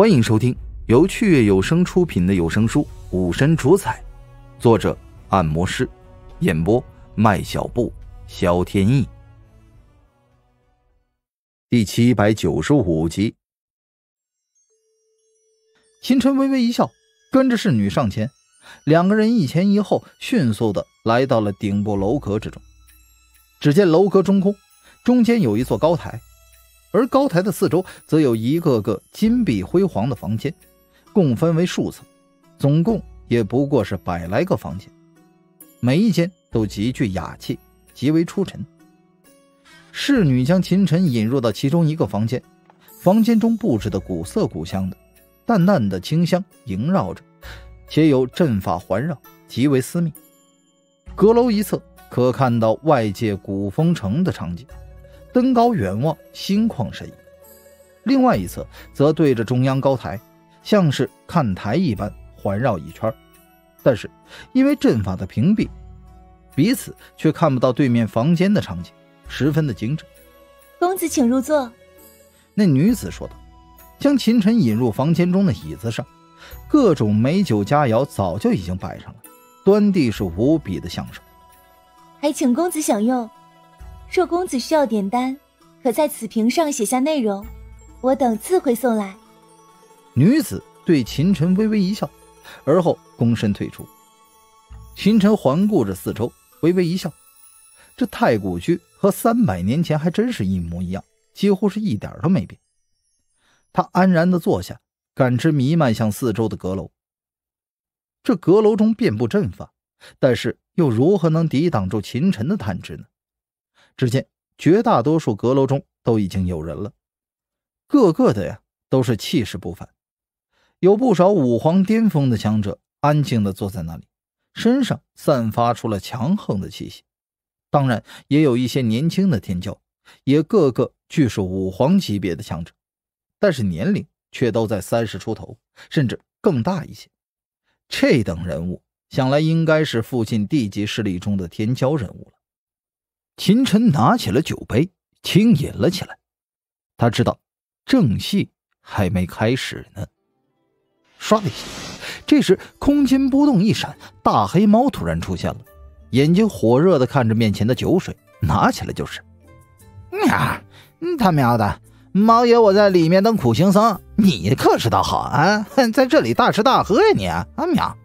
欢迎收听由趣悦有声出品的有声书《武神主宰》，作者按摩师，演播麦小布、肖天意。第七百九十五集，秦晨微微一笑，跟着侍女上前，两个人一前一后，迅速的来到了顶部楼阁之中。只见楼阁中空，中间有一座高台。而高台的四周则有一个个金碧辉煌的房间，共分为数层，总共也不过是百来个房间，每一间都极具雅气，极为出尘。侍女将秦晨引入到其中一个房间，房间中布置的古色古香的，淡淡的清香萦绕着，且有阵法环绕，极为私密。阁楼一侧可看到外界古风城的场景。登高远望，心旷神怡。另外一侧则对着中央高台，像是看台一般环绕一圈。但是因为阵法的屏蔽，彼此却看不到对面房间的场景，十分的精致。公子请入座。那女子说道，将秦晨引入房间中的椅子上，各种美酒佳肴早就已经摆上了，端地是无比的享受。还请公子享用。若公子需要点单，可在此屏上写下内容，我等自会送来。女子对秦晨微微一笑，而后躬身退出。秦晨环顾着四周，微微一笑，这太古居和三百年前还真是一模一样，几乎是一点都没变。他安然的坐下，感知弥漫向四周的阁楼。这阁楼中遍布阵法，但是又如何能抵挡住秦晨的探知呢？只见绝大多数阁楼中都已经有人了，个个的呀都是气势不凡，有不少武皇巅峰的强者安静的坐在那里，身上散发出了强横的气息。当然，也有一些年轻的天骄，也个个俱是武皇级别的强者，但是年龄却都在三十出头，甚至更大一些。这等人物，想来应该是附近地级势力中的天骄人物了。秦晨拿起了酒杯，轻饮了起来。他知道，正戏还没开始呢。唰的一下，这时空间波动一闪，大黑猫突然出现了，眼睛火热的看着面前的酒水，拿起来就是。喵！他喵的，猫爷我在里面当苦行僧，你可是倒好啊，在这里大吃大喝呀你啊喵！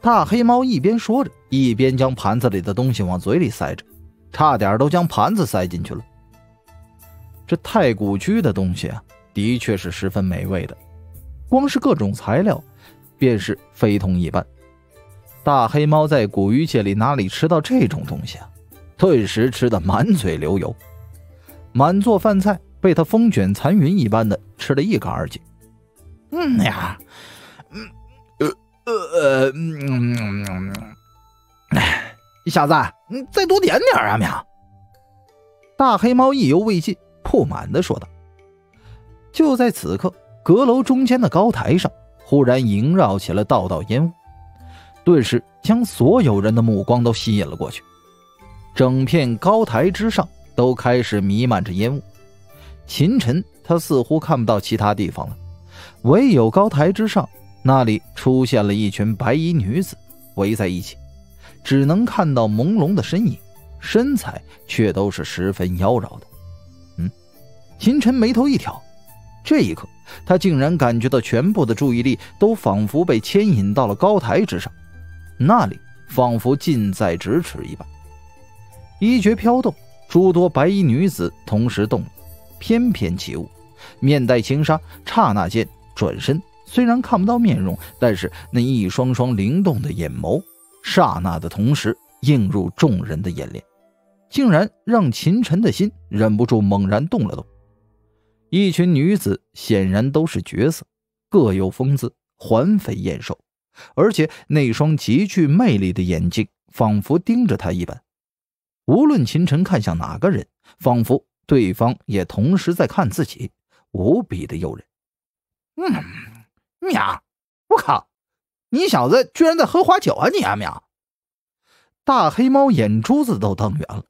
大黑猫一边说着，一边将盘子里的东西往嘴里塞着。差点都将盘子塞进去了。这太古居的东西啊，的确是十分美味的，光是各种材料，便是非同一般。大黑猫在古鱼界里哪里吃到这种东西啊？顿时吃得满嘴流油，满座饭菜被他风卷残云一般的吃得一干二净。嗯呀，嗯，呃呃，嗯嗯，哎。小子，你再多点点啊！喵！大黑猫意犹未尽，不满的说道。就在此刻，阁楼中间的高台上忽然萦绕起了道道烟雾，顿时将所有人的目光都吸引了过去。整片高台之上都开始弥漫着烟雾。秦晨他似乎看不到其他地方了，唯有高台之上，那里出现了一群白衣女子，围在一起。只能看到朦胧的身影，身材却都是十分妖娆的。嗯，秦晨眉头一挑，这一刻，他竟然感觉到全部的注意力都仿佛被牵引到了高台之上，那里仿佛近在咫尺一般。衣角飘动，诸多白衣女子同时动了，翩翩起舞，面带轻纱，刹那间转身，虽然看不到面容，但是那一双双灵动的眼眸。刹那的同时，映入众人的眼帘，竟然让秦晨的心忍不住猛然动了动。一群女子显然都是绝色，各有风姿，环肥燕瘦，而且那双极具魅力的眼睛仿佛盯着他一般。无论秦晨看向哪个人，仿佛对方也同时在看自己，无比的诱人。嗯，娘！我靠！你小子居然在喝花酒啊！你阿喵！大黑猫眼珠子都瞪圆了，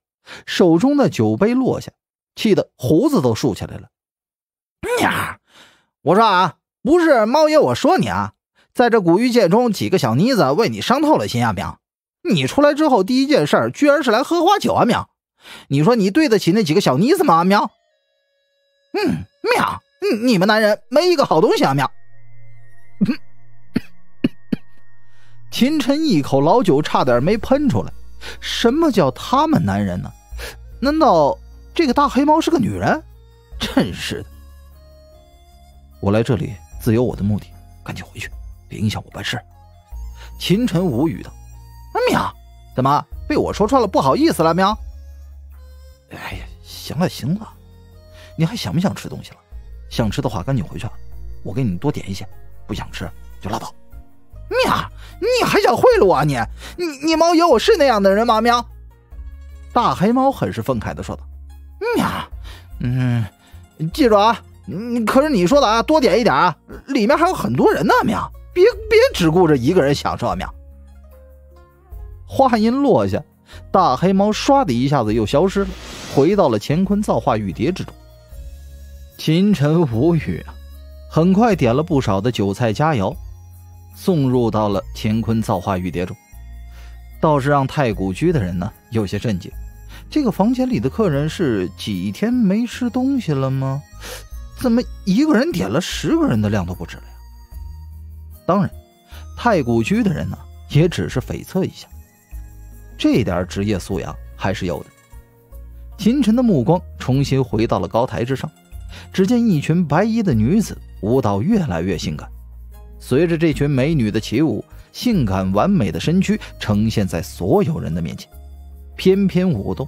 手中的酒杯落下，气得胡子都竖起来了。呀！我说啊，不是猫爷，我说你啊，在这古玉界中，几个小妮子为你伤透了心啊，喵！你出来之后第一件事居然是来喝花酒啊，喵！你说你对得起那几个小妮子吗，喵？嗯，喵！你们男人没一个好东西啊，喵！秦晨一口老酒差点没喷出来。什么叫他们男人呢？难道这个大黑猫是个女人？真是的！我来这里自有我的目的，赶紧回去，别影响我办事。秦晨无语道：“喵，怎么被我说穿了？不好意思了，喵。”哎呀，行了行了，你还想不想吃东西了？想吃的话，赶紧回去，我给你多点一些；不想吃就拉倒。喵，你还想贿赂我？啊你你你猫爷，我是那样的人吗？喵！大黑猫很是愤慨的说道：“喵，嗯，记住啊，你可是你说的啊，多点一点啊，里面还有很多人呢。喵，别别只顾着一个人享受。啊喵。”话音落下，大黑猫唰的一下子又消失了，回到了乾坤造化玉蝶之中。秦晨无语啊，很快点了不少的酒菜佳肴。送入到了乾坤造化玉蝶中，倒是让太古居的人呢有些震惊。这个房间里的客人是几天没吃东西了吗？怎么一个人点了十个人的量都不止了呀？当然，太古居的人呢也只是悱恻一下，这点职业素养还是有的。秦晨的目光重新回到了高台之上，只见一群白衣的女子舞蹈越来越性感。随着这群美女的起舞，性感完美的身躯呈现在所有人的面前，翩翩舞动，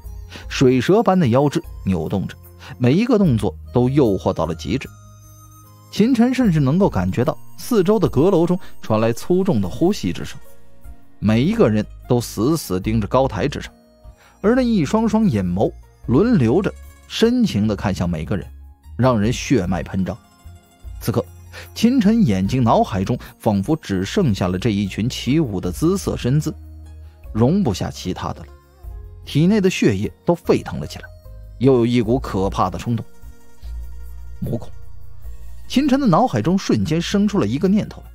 水蛇般的腰肢扭动着，每一个动作都诱惑到了极致。秦晨甚至能够感觉到四周的阁楼中传来粗重的呼吸之声，每一个人都死死盯着高台之上，而那一双双眼眸轮流着深情地看向每个人，让人血脉喷张。此刻。秦晨眼睛脑海中仿佛只剩下了这一群起舞的姿色身姿，容不下其他的了。体内的血液都沸腾了起来，又有一股可怕的冲动。魔恐，秦晨的脑海中瞬间生出了一个念头来。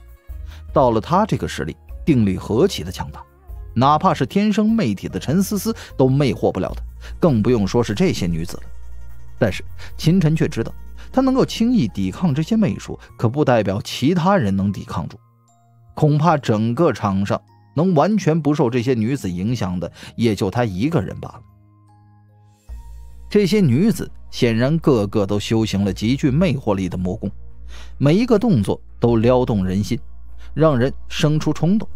到了他这个实力，定力何其的强大，哪怕是天生媚体的陈思思都魅惑不了他，更不用说是这些女子了。但是秦晨却知道。他能够轻易抵抗这些媚术，可不代表其他人能抵抗住。恐怕整个场上能完全不受这些女子影响的，也就他一个人罢了。这些女子显然个个都修行了极具魅惑力的魔功，每一个动作都撩动人心，让人生出冲动。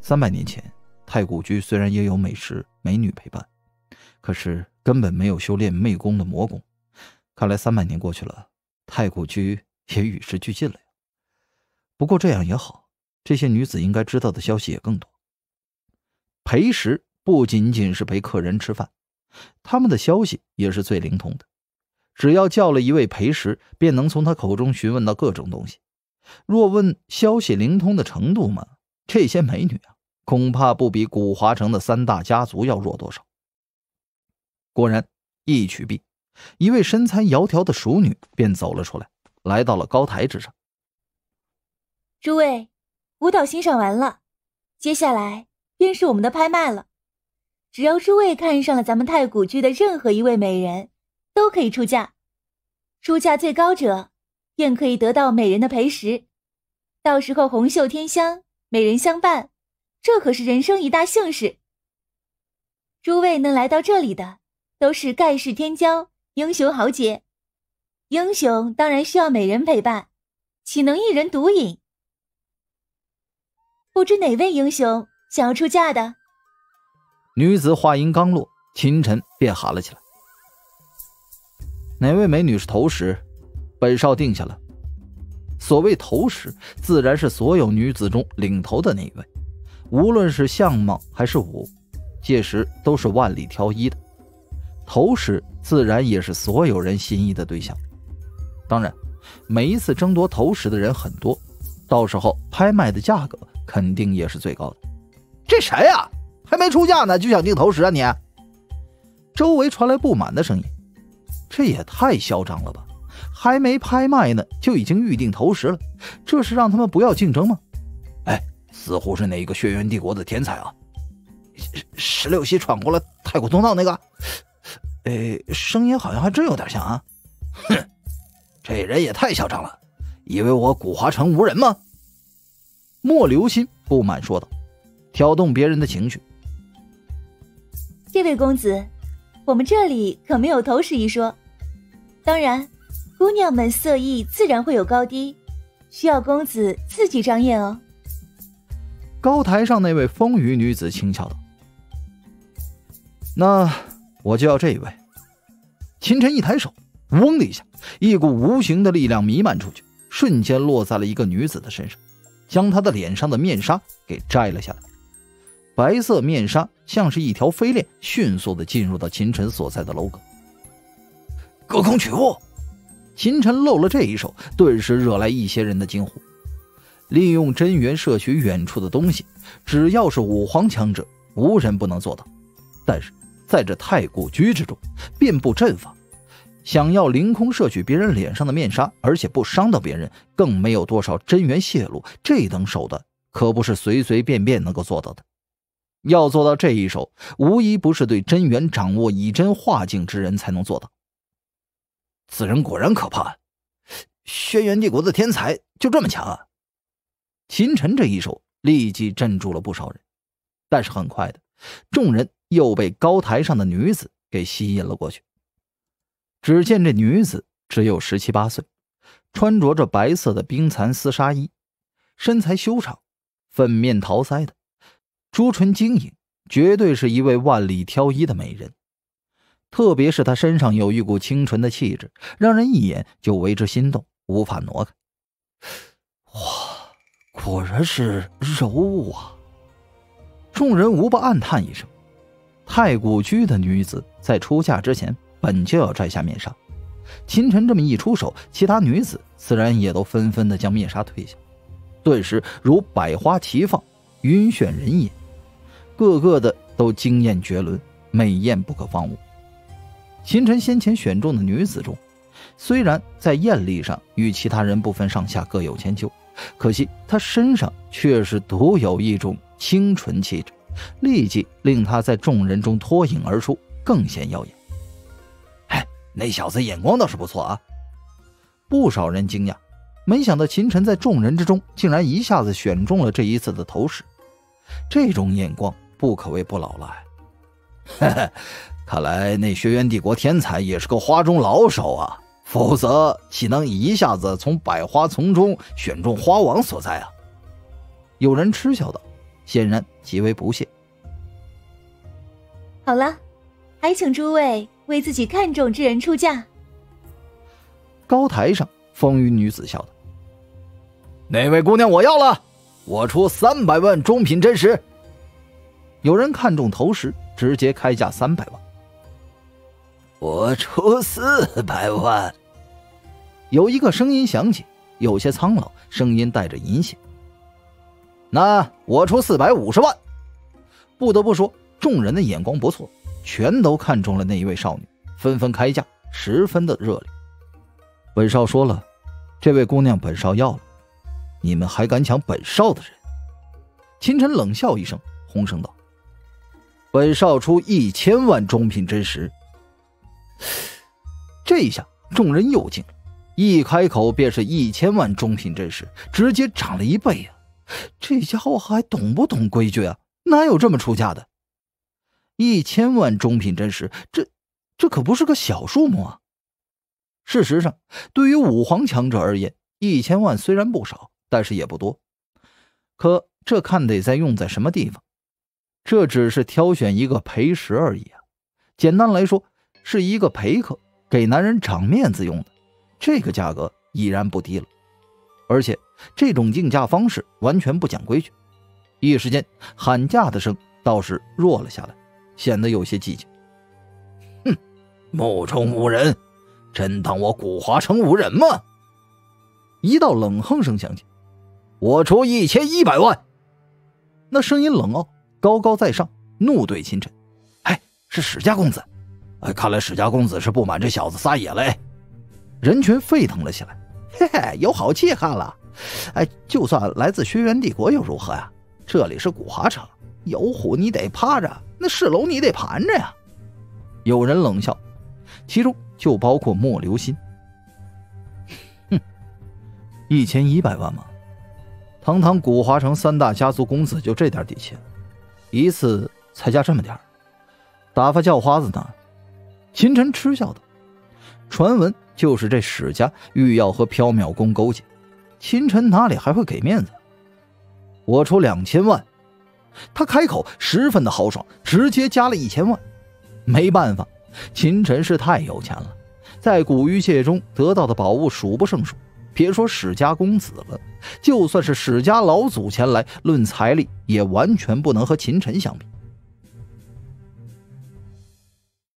三百年前，太古居虽然也有美食美女陪伴，可是根本没有修炼魅功的魔功。看来三百年过去了，太古居也与时俱进了呀。不过这样也好，这些女子应该知道的消息也更多。陪食不仅仅是陪客人吃饭，他们的消息也是最灵通的。只要叫了一位陪食，便能从他口中询问到各种东西。若问消息灵通的程度嘛，这些美女啊，恐怕不比古华城的三大家族要弱多少。果然，一曲毕。一位身材窈窕的熟女便走了出来，来到了高台之上。诸位，舞蹈欣赏完了，接下来便是我们的拍卖了。只要诸位看上了咱们太古居的任何一位美人，都可以出价，出价最高者便可以得到美人的陪食。到时候红袖添香，美人相伴，这可是人生一大幸事。诸位能来到这里的，都是盖世天骄。英雄豪杰，英雄当然需要美人陪伴，岂能一人独饮？不知哪位英雄想要出嫁的？女子话音刚落，秦晨便喊了起来：“哪位美女是头石？本少定下了。所谓头石，自然是所有女子中领头的那一位，无论是相貌还是武，届时都是万里挑一的。”头石自然也是所有人心仪的对象。当然，每一次争夺头石的人很多，到时候拍卖的价格肯定也是最高的。这谁呀？还没出价呢，就想定头石啊你？周围传来不满的声音。这也太嚣张了吧！还没拍卖呢，就已经预定投石了，这是让他们不要竞争吗？哎，似乎是哪个轩辕帝国的天才啊！十六溪闯过了太古通道那个，哎，声音好像还真有点像啊！哼，这人也太嚣张了，以为我古华城无人吗？莫留心不满说道，挑动别人的情绪。这位公子，我们这里可没有投石一说。当然，姑娘们色艺自然会有高低，需要公子自己张验哦。高台上那位风雨女子轻笑道。那我就要这一位。秦晨一抬手，嗡的一下，一股无形的力量弥漫出去，瞬间落在了一个女子的身上，将她的脸上的面纱给摘了下来。白色面纱像是一条飞链，迅速的进入到秦晨所在的楼阁。隔空取物，秦晨露了这一手，顿时惹来一些人的惊呼。利用真元摄取远处的东西，只要是五皇强者，无人不能做到。但是。在这太古居之中，遍布阵法，想要凌空摄取别人脸上的面纱，而且不伤到别人，更没有多少真元泄露，这等手段可不是随随便便能够做到的。要做到这一手，无一不是对真元掌握以真化境之人才能做到。此人果然可怕，轩辕帝国的天才就这么强啊！秦晨这一手立即镇住了不少人，但是很快的，众人。又被高台上的女子给吸引了过去。只见这女子只有十七八岁，穿着着白色的冰蚕丝纱衣，身材修长，粉面桃腮的，朱唇晶莹，绝对是一位万里挑一的美人。特别是她身上有一股清纯的气质，让人一眼就为之心动，无法挪开。哇，果然是柔物啊！众人无不暗叹一声。太古居的女子在出嫁之前本就要摘下面纱，秦晨这么一出手，其他女子自然也都纷纷的将面纱褪下，顿时如百花齐放，云选人也，个个的都惊艳绝伦，美艳不可方物。秦晨先前选中的女子中，虽然在艳丽上与其他人不分上下，各有千秋，可惜她身上却是独有一种清纯气质。立即令他在众人中脱颖而出，更显耀眼。哎，那小子眼光倒是不错啊！不少人惊讶，没想到秦晨在众人之中竟然一下子选中了这一次的头饰，这种眼光不可谓不老了。嘿嘿，看来那轩辕帝国天才也是个花中老手啊，否则岂能一下子从百花丛中选中花王所在啊？有人嗤笑道。显然极为不屑。好了，还请诸位为自己看中之人出价。高台上，风云女子笑道：“哪位姑娘我要了？我出三百万中品真石。”有人看中头石，直接开价三百万。我出四百万。有一个声音响起，有些苍老，声音带着阴险。那我出四百五十万。不得不说，众人的眼光不错，全都看中了那一位少女，纷纷开价，十分的热烈。本少说了，这位姑娘本少要了，你们还敢抢本少的人？秦晨冷笑一声，洪声道：“本少出一千万中品真石。”这一下，众人又惊了，一开口便是一千万中品真石，直接涨了一倍啊！这家伙还懂不懂规矩啊？哪有这么出价的？一千万中品真石，这这可不是个小数目啊！事实上，对于五皇强者而言，一千万虽然不少，但是也不多。可这看得在用在什么地方。这只是挑选一个陪食而已啊！简单来说，是一个陪客，给男人长面子用的。这个价格已然不低了。而且这种竞价方式完全不讲规矩，一时间喊价的声倒是弱了下来，显得有些寂静。哼，目中无人，真当我古华城无人吗？一道冷哼声响起：“我出一千一百万。”那声音冷傲，高高在上，怒对秦晨：“哎，是史家公子！哎，看来史家公子是不满这小子撒野嘞。”人群沸腾了起来。嘿嘿，有好戏看了！哎，就算来自轩辕帝国又如何呀？这里是古华城，有虎你得趴着，那是龙你得盘着呀！有人冷笑，其中就包括莫留心。哼，一千一百万吗？堂堂古华城三大家族公子就这点底气，一次才加这么点打发叫花子呢？秦晨嗤笑道：“传闻就是这史家欲要和缥缈宫勾结，秦晨哪里还会给面子？我出两千万。”他开口十分的豪爽，直接加了一千万。没办法，秦晨是太有钱了，在古玉界中得到的宝物数不胜数。别说史家公子了，就算是史家老祖前来，论财力也完全不能和秦晨相比。